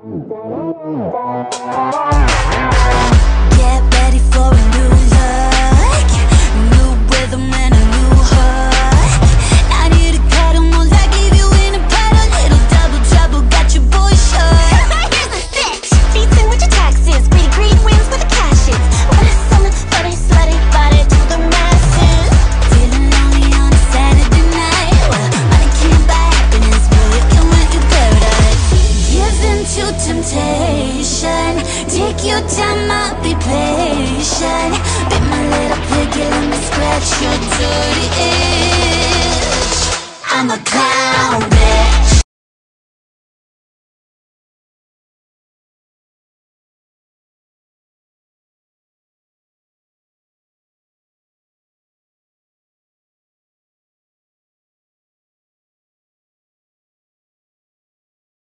Thank you. Take your time, I'll be patient. Be my little piggy, let me scratch your dirty itch. I'm a clown.